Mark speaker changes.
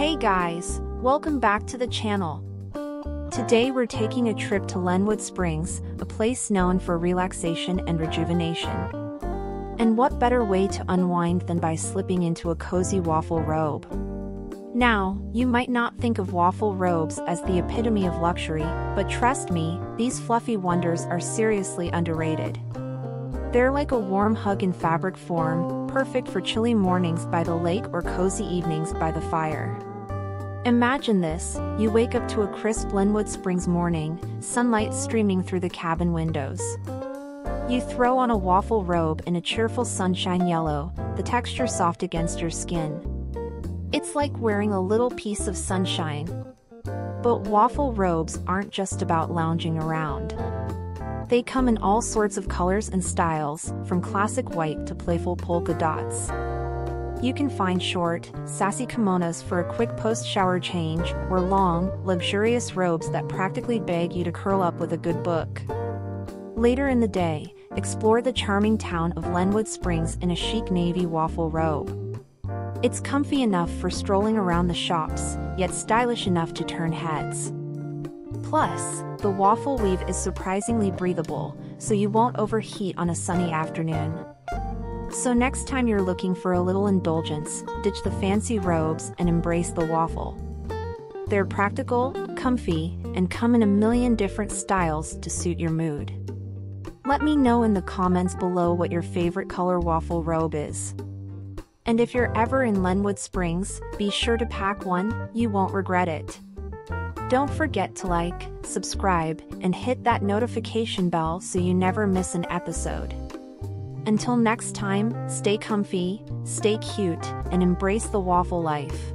Speaker 1: Hey guys, welcome back to the channel. Today we're taking a trip to Lenwood Springs, a place known for relaxation and rejuvenation. And what better way to unwind than by slipping into a cozy waffle robe? Now, you might not think of waffle robes as the epitome of luxury, but trust me, these fluffy wonders are seriously underrated. They're like a warm hug in fabric form, perfect for chilly mornings by the lake or cozy evenings by the fire. Imagine this, you wake up to a crisp Lenwood Springs morning, sunlight streaming through the cabin windows. You throw on a waffle robe in a cheerful sunshine yellow, the texture soft against your skin. It's like wearing a little piece of sunshine. But waffle robes aren't just about lounging around. They come in all sorts of colors and styles, from classic white to playful polka dots. You can find short, sassy kimonos for a quick post-shower change, or long, luxurious robes that practically beg you to curl up with a good book. Later in the day, explore the charming town of Lenwood Springs in a chic navy waffle robe. It's comfy enough for strolling around the shops, yet stylish enough to turn heads. Plus, the waffle weave is surprisingly breathable, so you won't overheat on a sunny afternoon. So next time you're looking for a little indulgence, ditch the fancy robes and embrace the waffle. They're practical, comfy, and come in a million different styles to suit your mood. Let me know in the comments below what your favorite color waffle robe is. And if you're ever in Lenwood Springs, be sure to pack one, you won't regret it. Don't forget to like, subscribe, and hit that notification bell so you never miss an episode. Until next time, stay comfy, stay cute, and embrace the waffle life.